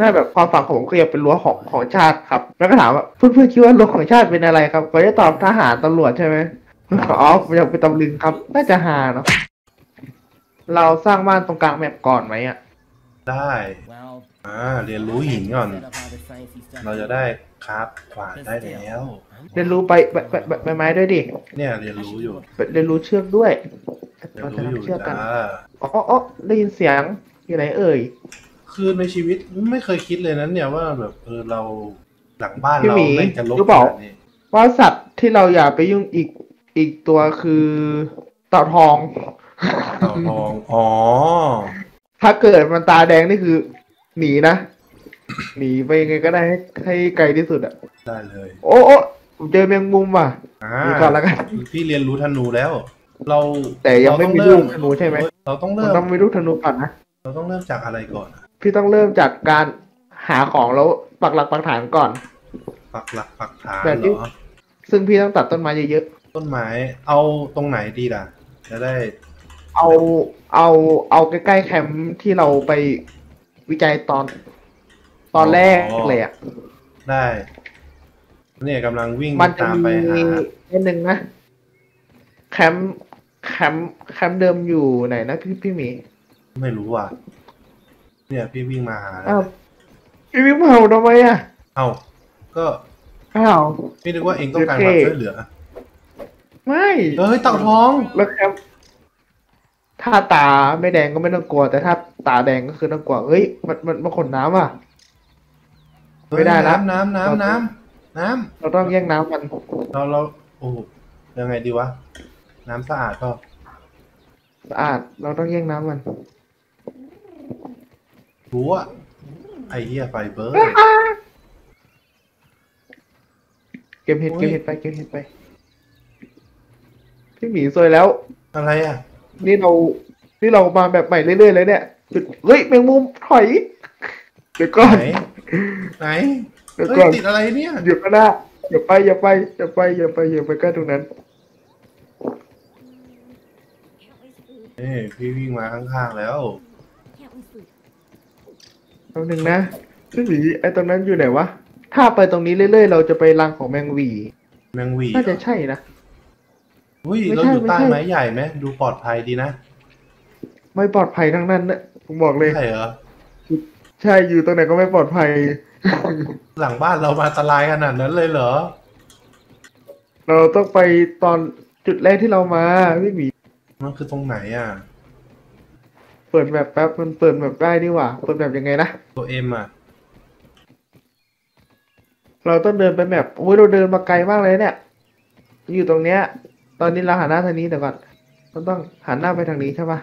น่าแบบความฝันของผมก็อยากเป็นรั้วของของชาติครับ แล้วก็ถามว่าเพื่อนๆคิดว่ารั้วของชาติเป็นอะไรครับก็จะตอบทหารตำรวจใช่ไหมอ๋อผมอยากเป็นตำลึงครับ น่าจะหาเนาะเราสร้างบ้านตรงกลางแมปก่อนไหมอะได้ Well, อ่าเรียนรู้หินก่อน set up all the sciencey stuff. เราจะได้คราฟขวานได้แล้วเรียนรู้ไปใบใบใบใบไม้ด้วยดิเนี่ยเรียนรู้อยู่เรียนรู้เชือกด้วยเรียเรานจะรู้อยู่ทำเชือกกันจ้าอ๋ออ๋อได้ยินเสียงอยู่ไหนเอ่ย คือในชีวิตไม่เคยคิดเลยนั้นเนี่ยว่าแบบเออเราหลังบ้านพี่เราหมีไม่งจะลบรู้เปล่าขนาดนี้ว่าสัตว์ที่เราอย่าไปยุ่งอีกอีกตัวคือเต่าทองเต่าทองอ๋อถ้าเกิดมันตาแดงนี่คือ หนีนะหนีไปยังไงก็ได้ให้ให้ไกลที่สุดอะได้เลย โอ้โอ้ผมเจอแมงมุมว่ะอ่าหนีก่อนแล้วกันพี่เรียนรู้ธนูแล้ว เราแต่ยังไม่มีเราลูต้องกธนูใช่ไหมเราต้องผมเริ่มต้องมีลูกธนูก่อนนะเราต้องเริ่มจากอะไรก่อนอะ พี่ต้องเริ่มจากการหาของแล้วปักหลักปักฐานก่อน ปักหลักปักฐานแบบนี้เหรอซึ่งพี่ต้องตัดต้นไม้เยอะต้นไม้ เอาตรงไหนดีล่ะ จะได้ ๆเอาเอาเอาใกล้ๆแคมป์ที่เราไปวิจัยตอนตอนแรกเลยอะได้เนี่ยกำลังวิ่งมันจะตามไปมีหานิดนึงนะแคมป์แคมป์แคมป์เดิมอยู่ไหนนะพี่พี่หมี ไม่รู้อะ เนี่ยพี่วิ่งมาหาแล้วอ้าวพี่วิ่งเผาทำไมอะเอ้าก็อ้าวพี่นึกว่าเองต้องการโอความเคช่วยเหลือ ไม่เอ้ยเต่าทองแล้วแคมป์ถ้าตาไม่แดงก็ไม่ต้องกลัว แต่ถ้าตาแดงก็คือต้องกลัวเฮ้ย มันมันมันขนน้ำอะไม่ได้นะน้ำน้ำน้ำน้ำน้เราต้องแย่งน้ำมันำเราเราโอ้โหยังไงดีวะ น้ำสะอาดก็สะอาดเราต้องแย่งน้ำมัน รู้อะไอเหี้ยไฟเบอร์เก็บเห็ดโอ้ยเก็บเห็ดไปเก็บเห็ดไป พี่หมีซวยแล้ว อะไรอะนี่เรา นี่เรามาแบบใหม่เรื่อยๆเลยเนี่ยจุดเฮ้ยแมงมุมถอยเดี๋ยวก่อน ไหนไหนเดี๋ยวเฮ้ยก่อนติดอะไรเนี่ยเดี๋ยวก็ได้อย่าไปอย่าไปอย่าไปอย่าไปอย่าไปใกล้ตรงนั้นเอ้ยพี่วิ่งมาข้างๆแล้ว แป๊บนึงนะพี่หมีไอ้ตรงนั้นอยู่ไหนวะ ถ้าไปตรงนี้เรื่อยๆ เราจะไปรังของแมงหวี แมงหวีน่าจะใช่นะอุ้ยไม่เราใช่อยู่ใต้ไม่ใช่ไม้ใหญ่ไหมดูปลอดภัยดีนะ ไม่ปลอดภัยทั้งนั้นนะผมบอกเลยใช่เหรอใช่อยู่ตรงไหนก็ไม่ปลอดภัย หลังบ้านเรามาอันตรายขนาดนั้นเลยเหรอ เราต้องไปตอนจุดแรกที่เรามาพี่หมีมันคือตรงไหนอะ เปิดแบบแป๊บมันเปิดแบบได้นี่หว่า เปิดแบบยังไงนะ ตัวเอ็มอะ เราต้องเดินไปแบบโอ้ยเราเดินมาไกลมากเลยเนี่ย อยู่ตรงเนี้ย ตอนนี้เราหันหน้าทางนี้แต่ก่อนเราต้องหันหน้าไปทางนี้ใช่ปะ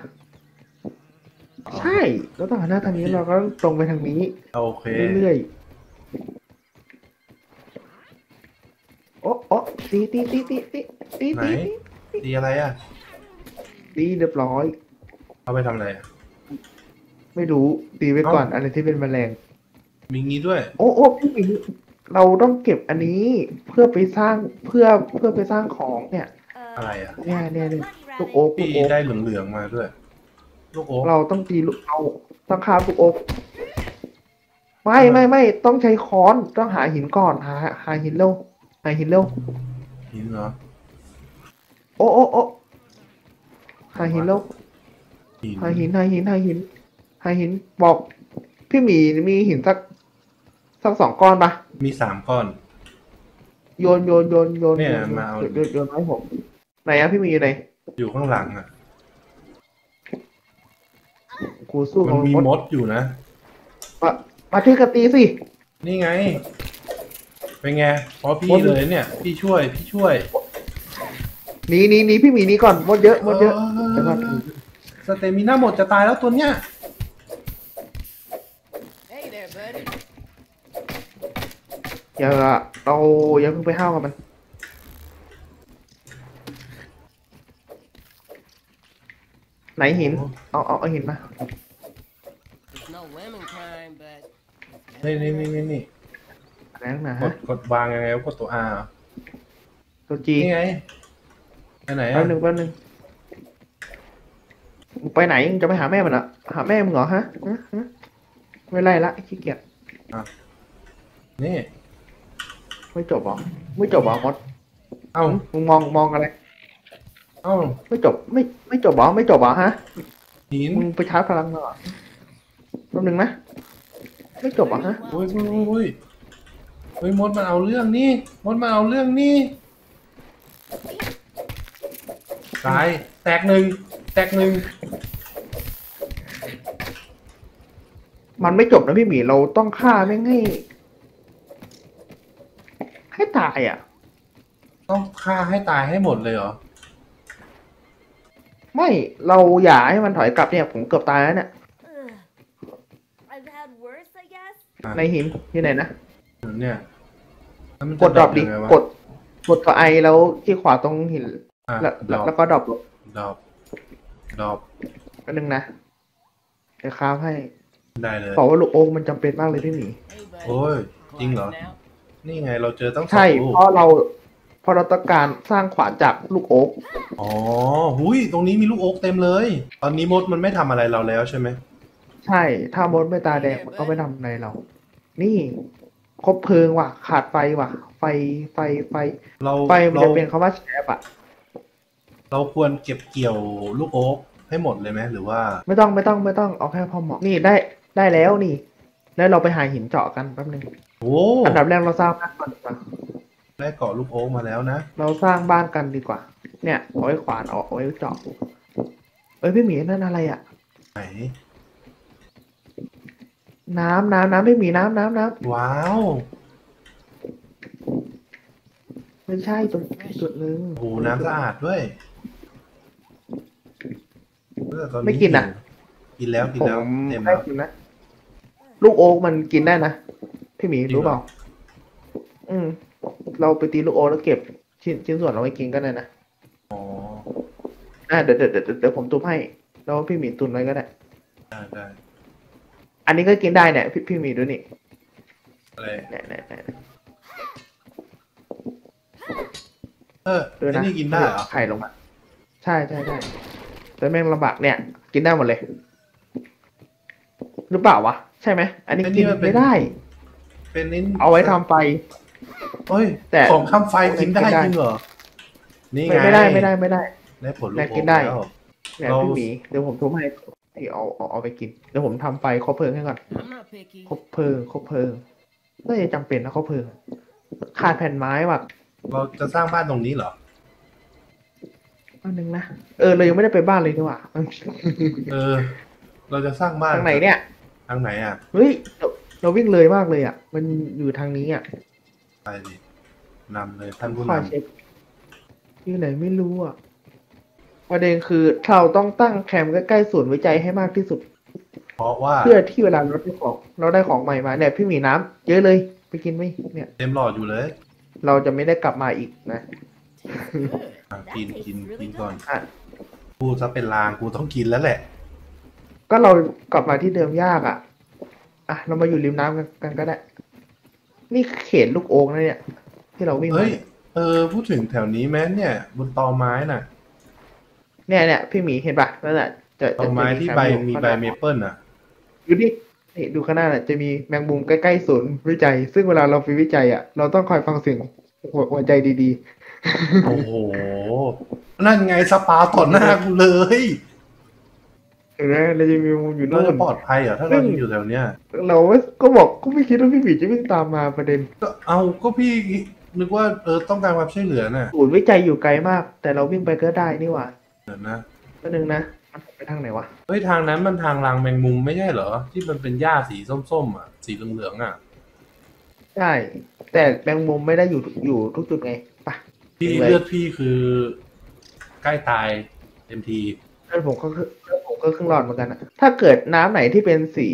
ใช่เราต้องหันหน้าทางนี้เราก็ตรงไปทางนี้โอเคเรื่อยๆโอ้โอ้ตีตีตีตีตีตีไหนตีดีอะไรอะตีเรียบร้อย เอาไปทำอะไรอะ ไม่รู้ตีไว้ก่อนอะไรที่เป็นแมลง มีงี้ด้วย โอ้โอ้พี่หมีเราต้องเก็บอันนี้เพื่อไปสร้างเพื่อเพื่อไปสร้างของเนี่ย อะไรอะเนี่ยเนี่ยเนี่ยลูกโอ๊กลูพี่กโอ๊กได้เหลืองๆมาด้วย ลูกโอ๊กเราต้องตีลูกเอาต้องคาบลูกโอ๊กไม่ไม่ไม่ต้องใช้ค้อนต้องหาหินก่อนหาหาหินเร็วหาหินเร็วหินเหรอโอ้โอ้โอ้หาหินเร็วหินหาหินหาหินหาหินหาหินบอกพี่หมีมีหินสักสักสองก้อนปะมีสามก้อน โยนโยนโยนโยนเนี่ยโยนมาเอาโยนโยนมาให้ผมไหนอะพี่หมีอยู่ไหนอยู่ข้างหลังอะกูสู้มักับนมีมดมดอยู่นะมามาที่กระตีสิ นี่ไง เป็นไงเพราะพี่มดเลยเนี่ย พี่ช่วยพี่ช่วยหนีหนีหนีพี่หมีหนี้ก่อนมดเยอะมดเยอะเดี๋ยวก่อนสเตมิน่าหมดจะตายแล้วตัวเนี้ย Hey there, buddy. อย่าเราอย่าเพิ่งไปห้าวกับมัน ไหนหิน เอาเอาเอาหินมา It's no lemon time, but นี่นี่นี่นี่นี่อะไรนักหนากด กดวางยังไงวะกดตัว R ตัวจีนี่ไงไปไหนแป๊อะบหนึ่งแป๊บหนึ่งมึงไปไหนมึงจะไปหาแม่มันเหรอหาแม่มึงเหรอฮะฮะฮะไม่ไล่ละขี้เกียจนี่ ไม่จบเหรอไม่จบเหรอมดเอ้ามึงมองมองอะไรเอ้าไม่จบไม่ไม่จบเหรอไม่จบเหรอฮะหินมึงไปชาร์จพลังหน่อยแป๊บนึงนะไม่จบเหรอฮะโอ้ยโอ้ยโอ้ยโอ้ยเฮ้ยมดมาเอาเรื่องนี่มดมาเอาเรื่องนี่ตายแตกหนึ่งแตกหนึ่งมันไม่จบนะพี่หมีเราต้องฆ่าไม่งให้ ให้ตายอะ ต้องฆ่าให้ตายให้หมดเลยเหรอ ไม่เราอย่าให้มันถอยกลับเนี่ย ผมเกือบตายแล้วเนี่ย Ugh. I've had worse, I guess. ในหินที่ไหนนะเนี่ยแล้วมันกจะดดรอปดิยังไงวะกดกดกับไอแล้วที่ขวาตรงหินอะแล้วดรอปแล้วก็ดรอปลงดรอปดรอปอันนึงนะเดี๋ยวค้าให้ได้เลย บอกว่าลูกโอ่งมันจำเป็นมากเลยพี่หมี Hey, buddy. โอ้ย จริงเหรอ Quiet now. นี่ไงเราเจอตั้งสอใช่งลูกเพราะเราเพราะเราต้องการสร้างขวานจากลูกโอ๊กอ๋อหุยตรงนี้มีลูกโอ๊กเต็มเลย ตอนนี้มดมันไม่ทำอะไรเราแล้วใช่ไหมใช่ ถ้ามดไม่ตาแดงมันก็ไม่ทำในเรา นี่ครบเพลิงว่ะ ขาดไฟว่ะ ไฟไฟไฟเราไฟมันเราจะเป็นคำว่าแชปอะเราควรเก็บเกี่ยวลูกโอ๊กให้หมดเลยไหมหรือว่า ไม่ต้องไม่ต้องไม่ต้องเอาแค่พอเหมาะนี่ได้ได้แล้วนี่ แล้วเราไปหาหินเจาะกันแป๊บนึง โอ้อันดับแรกเราสร้างบ้านก่อนดีกว่าได้เกาะลูกโอ๊กมาแล้วนะ เราสร้างบ้านกันดีกว่า เนี่ยเอาไว้ขวานเอาเอาไว้เจาะเอ้ยพี่หมีนั่นอะไรอะไหน น้ำน้ำน้ำไม่มีน้ำน้ำน้ว้าวำไม่ใช่ตัวจุดนึงโอ้โหน้ำสะอาดด้วยแต่ตไม่กินอะกินแล้วกินผมแล้วเต็มได้แล้วกินนะลูกโอ๊กมันกินได้นะ พี่หมีจริงเหรอรู้เปล่า อืม เราไปตีลูกโอ๊กแล้วเก็บ ชิ้นชิ้นส่วนเราไว้กินก็ได้นะ อ๋อ อ่าเดี๋ยวเดี๋ยวเดี๋ยวเดี๋ยวผมตุนให้ แล้วพี่หมีตุนไว้ก็ได้ ได้ได้อันนี้ก็กินได้เนี่ยพี่พี่หมีดูนี่อะไรเนี่ยเนี่ยเนี่ยเออดูไอ้นะนี่กินได้เหรอไข่ลงมา ใช่ใช่ใช่แต่แม่งลำบากเนี่ย กินได้หมดเลย หรือเปล่าวะ ใช่ไหม อันนี้กินไม่ได้ เป็นนิ้นเอาไว้ทำไฟเฮ้ย แต่ของทำไฟกินได้กินได้จริงเหรอ นี่ไงไม่ไม่ได้ไม่ได้ไม่ได้ได้ผลลูกแต่โอ๊กินได้แล้วเนี่ยเราพี่หมีเดี๋ยวผมทุบให้ที่เอาเอาเอาไปกินเดี๋ยวผมทำไฟคบเพลิงให้ก่อน I'm not picky. คบเพลิงคบเพลิงน่าจะจำเป็นนะคบเพลิงขาดแผ่นไม้ว่ะเราจะสร้างบ้านตรงนี้เหรออันนึงนะเออเรายังไม่ได้ไปบ้านเลยดีกว่าเออ เราจะสร้างบ้านทางไหนเนี่ยทางไหนอะเฮ้ย เราเราวิ่งเลยมากเลยอะ มันอยู่ทางนี้อะไปดินำเลยท่านผู้ขอนเช็คอยู่ไหนไม่รู้อะ ประเด็นคือเราต้องตั้งแคมป์ใกล้ๆศูนย์วิจัยให้มากที่สุดำเพราะว่าเพื่อที่เวลาเราได้ของ เราได้ของใหม่มาเนี่ยพี่หมีน้ำเยอะเลย ไปกินไหมเนี่ย เต็มหลอดอยู่เลยเราจะไม่ได้กลับมาอีกนะ Good. อะกินกินกินก่อนอะ กูจะเป็นลางกูต้องกินแล้วแหละ ก็เรากลับมาที่เดิมยากอะ อะเรามาอยู่ริมน้ำกันกันก็ได้ นี่เขตลูกโอ่งนะเนี่ย ที่เราวิ่งมาเฮ้ย เออ พูดถึงแถวนี้แม้นเนี่ย บนตอไม้น่ะเนี่ยเนี่ยพี่หมีเห็นปะนั่นแหละจะตอไม้จะที่แคใบป์อยู่มีข้างใบหน้าเมเปิลน่ะดูดินี่ดูข้างหน้าน่ะจะมีแมงมุมใกล้ๆศูนย์วิจัย ซึ่งเวลาเราไปวิจัยอะ เราต้องคอยฟังเสียงหัวหัวใจดีโอ้โห นั่นไงสปาต่อหน้ากูเลยๆ เห็นไหมเราจะมีแมงมุมอยู่เรานู่นจะปลอดภัยเหรอถ้าเราอยู่แถวเนี้ยเราก็บอกก็ไม่คิดว่าพี่หมีจะวิ่งตามมาประเด็น ก็เอาก็พี่นึกว่าเออต้องการความช่วยเหลือน่ะศูนย์วิจัยอยู่ไกลมาก แต่เราวิ่งไปก็ได้นี่หว่าเดี๋ยวนะก็นึงนะมันไปทางไหนวะเฮ้ยทางนั้นมันทางรางแมงมุมไม่ใช่เหรอ ที่มันเป็นหญ้าสีส้มๆอะสีเหลืองๆอะใช่แต่แมงมุมไม่ได้อยู่อยู่ทุกจุดไงไปพี่จริงเลยเลือดพี่คือใกล้ตายเต็มทีเพื่อนผมก็คือเพื่อนผม ก็ครึ่งหลอดเหมือนกันอะถ้าเกิดน้ำไหนที่เป็นสี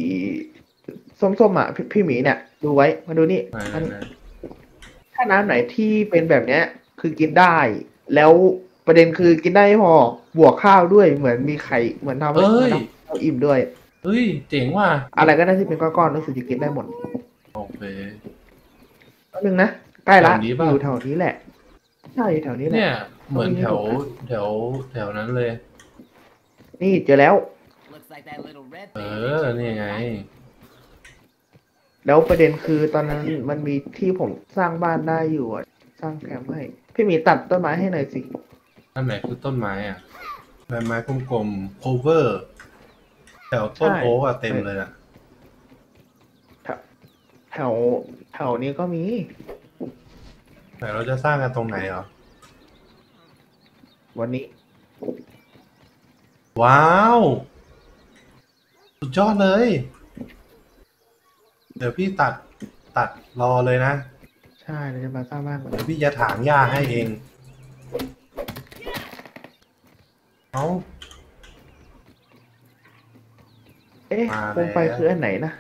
ส้มๆอะพี่พี่หมีเนี่ย ดูไว้มาดูนี่ไหนมันไหนถ้าน้ำไหนที่เป็นแบบเนี้ย คือกินได้ แล้วประเด็นคือกินได้ไม่พอบวกข้าวด้วยเหมือนมีไข่เหมือนทำให้เอ้ยทำให้เราอิ่มด้วยเฮ้ย เจ๋งว่ะอะไรก็ได้ที่เป็นก้อนๆรู้สึกจะกินได้หมดโอเคแป๊บนึงนะใกล้ละแถวนี้ปะอยู่แถวนี้แหละใช่อยู่แถวนี้แหละเนี่ย เหมือนแถวแถวแถวนั้นเลย นี่เจอแล้ว Looks like that little red เอ thing. อนี่ไง แล้วประเด็นคือตอนนั้นมันมีที่ผมสร้างบ้านได้อยู่อะสร้างแคมป์ให้ พี่หมีตัดต้นไม้ให้หน่อยสิอันไหนคือต้นไม้อะใบไม้กลมๆ cover แถวต้นใช่โอ๊กอะเต็มเลยอะแถวแถวนี้ก็มีแต่เราจะสร้างกันตรงไหนเหรอ วันนี้ ว้าว สุดยอดเลย เดี๋ยวพี่ตัดตัดรอเลยนะ ใช่เราจะมาสร้างบ้านกันเดี๋ยวพี่จะถางหญ้าให้เอง เอาเอ๊ะมาโคมไฟแล้ว คืออันไหนนะ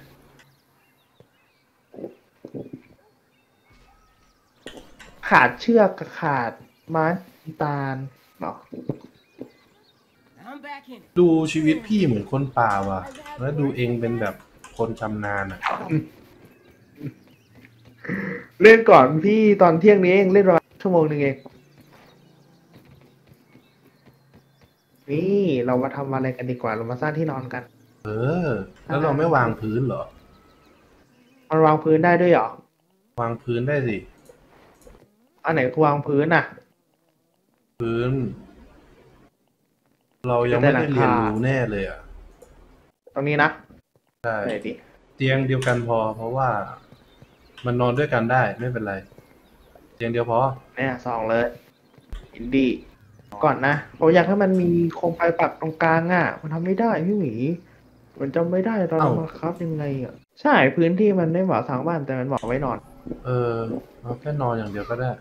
ขาดเชือกกับขาดไม้ตาลเนาะ ดูชีวิตพี่เหมือนคนป่าว่ะ แล้วดูเองเป็นแบบคนชำนาญอะ เล่นก่อนพี่ตอนเที่ยงนี้เองเล่นประมาณชั่วโมงหนึ่งเอง นี่เรามาทำอะไรกันดีกว่า เรามาสร้างที่นอนกัน เออ แล้วเราไม่วางพื้นเหรอมันวางพื้นได้ด้วยเหรอ วางพื้นได้สิ อันไหนคือวางพื้นอะ พื้น เรายังไม่ได้แต่หลังเรียนคารู้แน่เลยอะ ตรงนี้นะใช่ไหนดิเตียงเดียวกันพอ เพราะว่า มันนอนด้วยกันได้ไม่เป็นไร เตียงเดียวพอ เนี่ยสองเลยอินดี้ก่อนนะผมอยากให้มันมีโคมไฟปักตรงกลางอะ มันทำไม่ได้พี่หมีมันจำไม่ได้ตอนเอ้ามันครับยังไงอะใช่พื้นที่มันไม่เหมาะสร้างบ้านแต่มันเหมาะไว้นอน เออเราแค่นอนอย่างเดียวก็ได้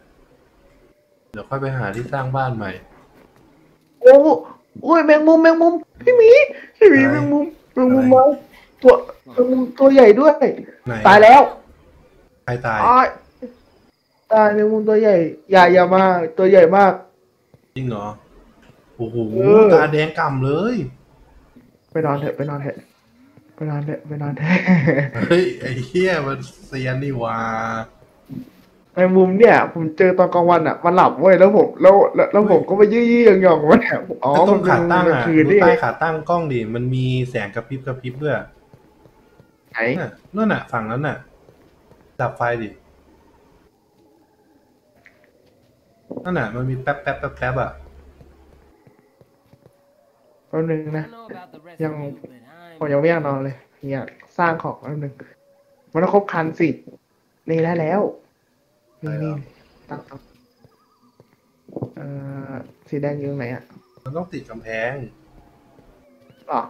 เดี๋ยวค่อยไปหาที่สร้างบ้านใหม่ โอ้ โอ้ยแมงมุมแมงมุมพี่หมีพี่หมีอะไรแมงมุมแมงมุมอะไรมาตัวแมงมุมตัวใหญ่ด้วย ไหนตายแล้วใครตายอ้ายตายแมงมุมตัวใหญ่อย่าอย่ามาตัวใหญ่มาก จริงเหรอโอ้โหเออ ตาแดงก่ำเลย ไปนอนเถอะไปนอนเถอะไปนอนเถอะไปนอนเถอะ เฮ้ยไอ้เหี้ยมันเซียนนี่หว่า แมงมุมเนี่ย ผมเจอตอนกลางวันอะมันหลับเว้ยแล้วผมแล้วแล้วแล้วผมก็ไปยื้อๆหย่องๆมันเนี่ยอ๋อแต่ต้มัอนงเป็นขาตั้งกลางอะคืนดูนี่ใต้ขาตั้งกล้องดิมันมีแสงกระพริบกระพริบด้วยไหนน่ะนั่นน่ะ ฝั่งนั้นน่ะ ดับไฟดินั่นน่ะ มันมีแป๊บแป๊บแป๊บแป๊บอะแป๊บนึง I นะ don't know about the rest Yang- of you, but I'm ผมยังไม่อยากนอนเลยอยากสร้างของแป๊บนึงมันต้องครบคันสินี่ได้แล้ว นี่ได้แล้นี่วตั้งตั้งเอ่อสีแดงอยู่ตรงไหนอะมันต้องติดกำแพงอ๋อ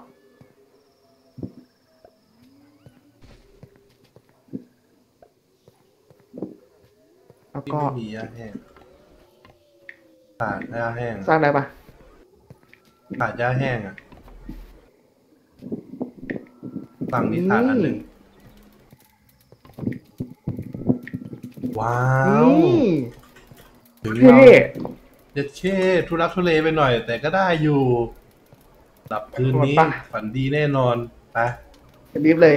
แล้วที่ก็ไม่มีหญ้าแห้งขาดหญ้าแห้งสร้างได้ปะขาดหญ้าแห้งอะฝั่งนี้ขาดอันหนึ่ง ว้าวนี่ถึงเท่เราเด็ดเช่ทุรักทุเลไปหน่อย แต่ก็ได้อยู่หลับคืนนี้หมดปะฝันดีแน่นอนไปรีบเลย